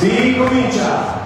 Si comincia!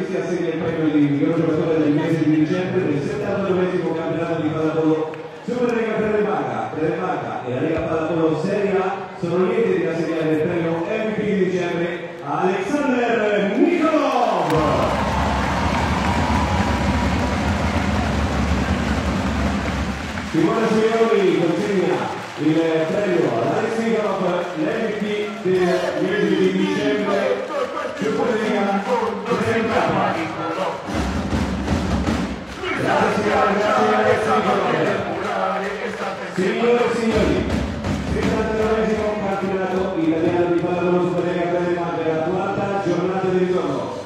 Giornalisti assegna il premio di miglior giocatore del mese di dicembre del 79 campionato di pallavolo Superlega in banca e la Lega Pallavolo Serie A sono lieti di assegnare il premio MVP di dicembre a Alexander Nikolov. Simone Signori consegna il premio ad signore, e signori, 39 campionato italiano di pallavolo Superlega Predemanca, quarta giornata di ritorno.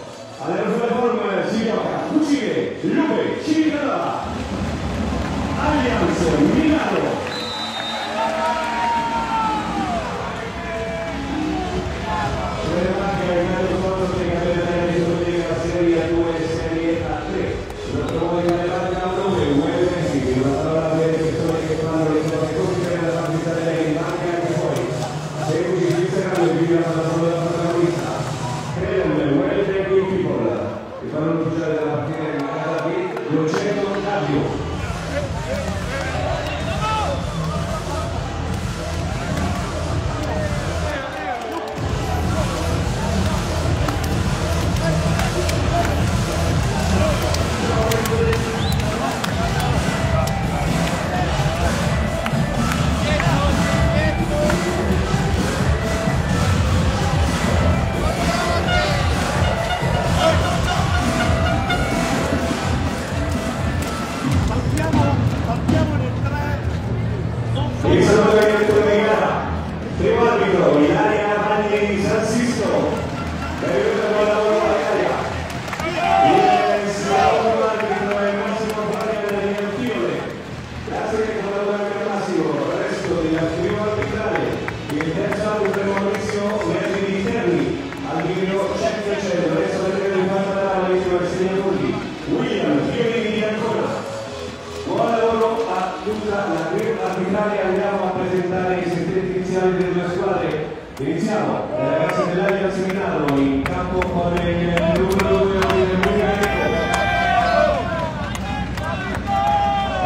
Milano. Prova di San Sisto, benvenuto con la lavoro Italia. Il secondo arbitro è Massimo Faria della Fiore. Grazie che con Massimo, il resto del primo arbitrale. Il terzo arbitro è Maurizio Verdi di Terni, arbitro Cecchio il resto del primo Pantanale, Maurizio Marcelino Fulli. William Fiori di Ancona. Buon lavoro a tutta la crew arbitrale, andiamo a presentare i settenti iniziali squadre. Iniziamo, eh, ragazzi dell'Aria Seminano in campo con il numero 2 del Muglianello.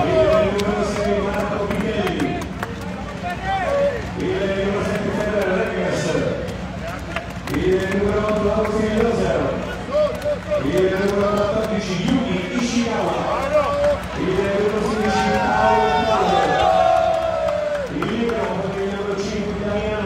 Il numero 6 Marco Micheli. Il numero 7 Ferrer Regas. Il numero 8 Agostino Lozero. Il numero 14 Yuki Ishikawa. Il numero 16 Paolo Paolo. Il numero 5 Damiano.